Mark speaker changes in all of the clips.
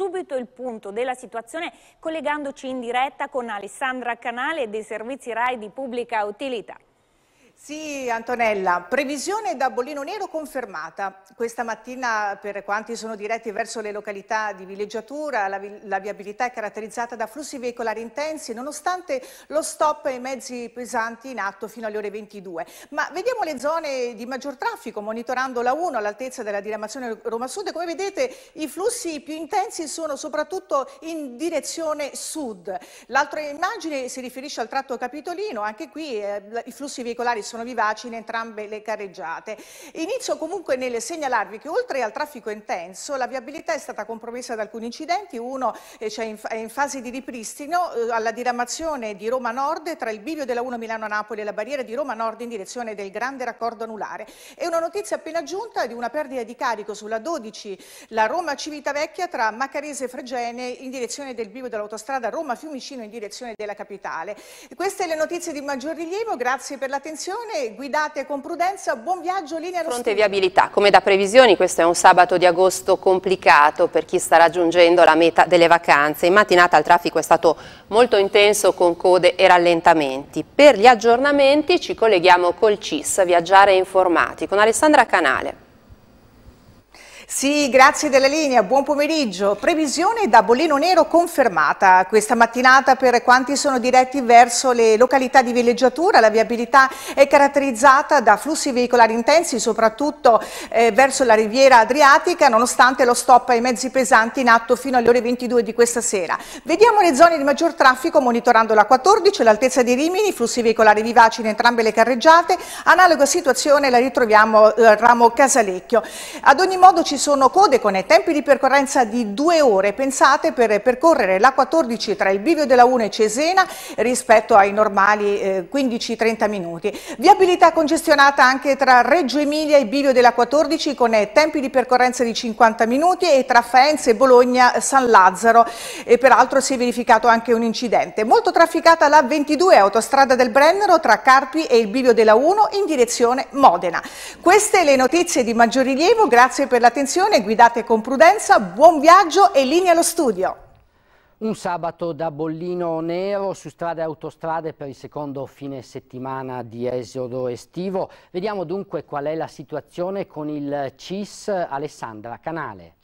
Speaker 1: subito il punto della situazione collegandoci in diretta con Alessandra Canale dei servizi RAI di pubblica utilità.
Speaker 2: Sì, Antonella, previsione da bollino nero confermata. Questa mattina per quanti sono diretti verso le località di villeggiatura la, vi la viabilità è caratterizzata da flussi veicolari intensi nonostante lo stop ai mezzi pesanti in atto fino alle ore 22. Ma vediamo le zone di maggior traffico monitorando la 1 all'altezza della diramazione Roma Sud. Come vedete i flussi più intensi sono soprattutto in direzione sud. L'altra immagine si riferisce al tratto capitolino, anche qui eh, i flussi veicolari sono vivaci in entrambe le careggiate. Inizio comunque nel segnalarvi che oltre al traffico intenso la viabilità è stata compromessa da alcuni incidenti, uno eh, cioè in, è in fase di ripristino eh, alla diramazione di Roma Nord tra il bivio della 1 Milano-Napoli e la barriera di Roma Nord in direzione del grande raccordo anulare. E una notizia appena giunta di una perdita di carico sulla 12, la Roma-Civitavecchia tra Macarese e Fregene in direzione del bivio dell'autostrada Roma-Fiumicino in direzione della capitale. Queste le notizie di maggior rilievo, grazie per l'attenzione attenzione, guidate con prudenza, buon viaggio, linea
Speaker 3: Fronte viabilità, come da previsioni questo è un sabato di agosto complicato per chi sta raggiungendo la meta delle vacanze. In mattinata il traffico è stato molto intenso con code e rallentamenti. Per gli aggiornamenti ci colleghiamo col CIS, Viaggiare Informati, con Alessandra Canale.
Speaker 2: Sì, grazie della linea, buon pomeriggio. Previsione da bollino nero confermata questa mattinata per quanti sono diretti verso le località di villeggiatura. La viabilità è caratterizzata da flussi veicolari intensi, soprattutto eh, verso la riviera adriatica, nonostante lo stop ai mezzi pesanti in atto fino alle ore 22 di questa sera. Vediamo le zone di maggior traffico monitorando la 14, l'altezza di Rimini, flussi veicolari vivaci in entrambe le carreggiate. Analoga situazione la ritroviamo al eh, ramo Casalecchio. Ad ogni modo ci sono code con tempi di percorrenza di due ore, pensate per percorrere la 14 tra il bivio della 1 e Cesena rispetto ai normali eh, 15-30 minuti. Viabilità congestionata anche tra Reggio Emilia e bivio della 14 con tempi di percorrenza di 50 minuti e tra Faenza e Bologna San Lazzaro e peraltro si è verificato anche un incidente. Molto trafficata la 22 autostrada del Brennero tra Carpi e il bivio della 1 in direzione Modena. Queste le notizie di maggior rilievo, grazie per l'attenzione attenzione, guidate con prudenza, buon viaggio e linea allo studio.
Speaker 4: Un sabato da bollino nero su strade e autostrade per il secondo fine settimana di esodo estivo. Vediamo dunque qual è la situazione con il CIS Alessandra Canale.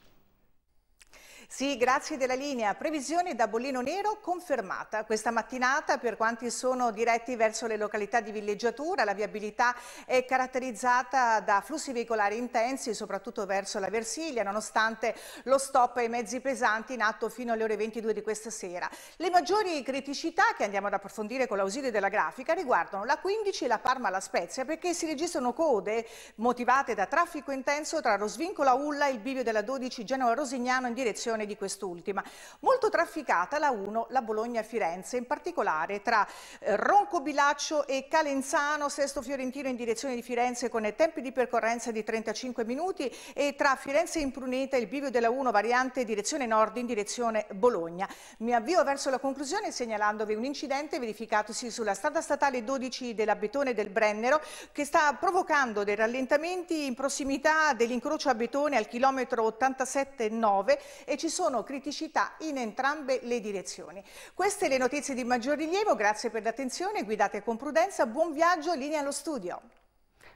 Speaker 2: Sì, grazie della linea. Previsione da bollino nero confermata. Questa mattinata per quanti sono diretti verso le località di villeggiatura la viabilità è caratterizzata da flussi veicolari intensi soprattutto verso la Versilia nonostante lo stop ai mezzi pesanti in atto fino alle ore 22 di questa sera. Le maggiori criticità che andiamo ad approfondire con l'ausilio della grafica riguardano la 15 e la Parma La Spezia perché si registrano code motivate da traffico intenso tra Rosvincola Ulla e il bivio della 12 Genova Rosignano in direzione direzione di quest'ultima. Molto trafficata la 1, la Bologna-Firenze, in particolare tra eh, Ronco Bilaccio e Calenzano, Sesto Fiorentino in direzione di Firenze con tempi di percorrenza di 35 minuti e tra Firenze e Impruneta il bivio della 1 variante direzione nord in direzione Bologna. Mi avvio verso la conclusione segnalandovi un incidente verificatosi sulla strada statale 12 della Betone del Brennero che sta provocando dei rallentamenti in prossimità dell'incrocio a Betone al chilometro 87,9 e ci ci sono criticità in entrambe le direzioni. Queste le notizie di maggior rilievo, grazie per l'attenzione, guidate con prudenza, buon viaggio, linea allo studio.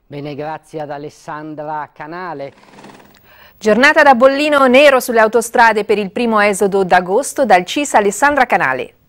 Speaker 4: Bene, grazie ad Alessandra Canale.
Speaker 3: Giornata da bollino nero sulle autostrade per il primo esodo d'agosto dal CIS Alessandra Canale.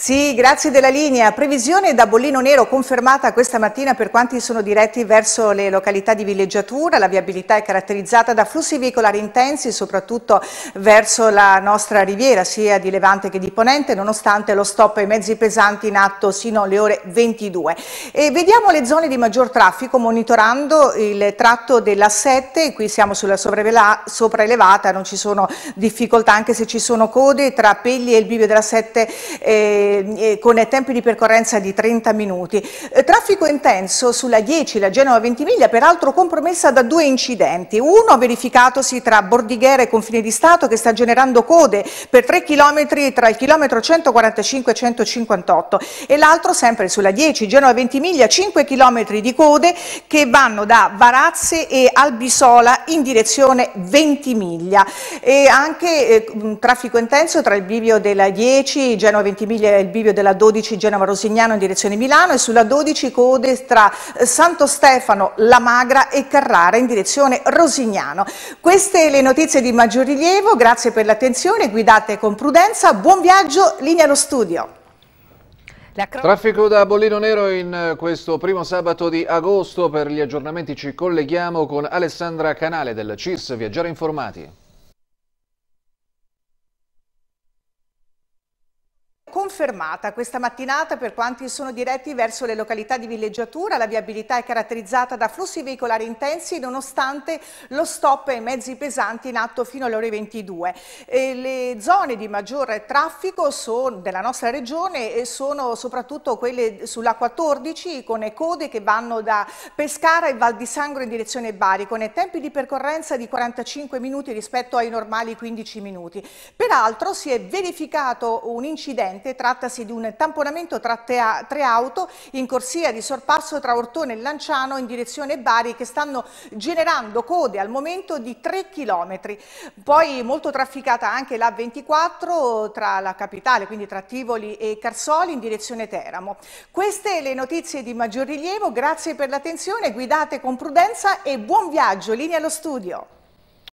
Speaker 2: Sì, grazie della linea. Previsione da bollino nero confermata questa mattina per quanti sono diretti verso le località di villeggiatura. La viabilità è caratterizzata da flussi veicolari intensi, soprattutto verso la nostra riviera, sia di Levante che di Ponente, nonostante lo stop ai mezzi pesanti in atto sino alle ore 22. E vediamo le zone di maggior traffico monitorando il tratto della 7, qui siamo sulla sopraelevata, non ci sono difficoltà anche se ci sono code tra Pegli e il bivio della 7 eh, eh, con tempi di percorrenza di 30 minuti. Eh, traffico intenso sulla 10, la Genova Ventimiglia, peraltro compromessa da due incidenti. Uno verificatosi tra Bordighera e Confine di Stato che sta generando code per 3 km tra il chilometro 145 e 158 e l'altro sempre sulla 10, Genova Ventimiglia, 5 km di code che vanno da Varazze e Albisola in direzione Ventimiglia e anche eh, traffico intenso tra il bivio della 10, Genova Ventimiglia il bivio della 12, Genova Rosignano in direzione Milano e sulla 12 code tra eh, Santo Stefano, La Magra e Carrara in direzione Rosignano. Queste le notizie di maggior rilievo, grazie per l'attenzione, guidate con prudenza, buon viaggio, linea allo studio.
Speaker 5: Traffico da Bollino Nero in questo primo sabato di agosto. Per gli aggiornamenti ci colleghiamo con Alessandra Canale del CIS Viaggiare Informati.
Speaker 2: Confermata questa mattinata per quanti sono diretti verso le località di villeggiatura, la viabilità è caratterizzata da flussi veicolari intensi nonostante lo stop ai mezzi pesanti in atto fino alle ore 22. E le zone di maggior traffico della nostra regione sono soprattutto quelle sulla 14 con code che vanno da Pescara e Val di Sangro in direzione Bari con tempi di percorrenza di 45 minuti rispetto ai normali 15 minuti. Peraltro si è verificato un incidente, trattasi di un tamponamento tra tre auto in corsia di sorpasso tra Ortone e Lanciano in direzione Bari che stanno generando code al momento di 3 km. Poi molto trafficata anche la 24 tra la capitale, quindi tra Tivoli e Carsoli in direzione Teramo. Queste le notizie di maggior rilievo, grazie per l'attenzione, guidate con prudenza e buon viaggio, linea allo studio.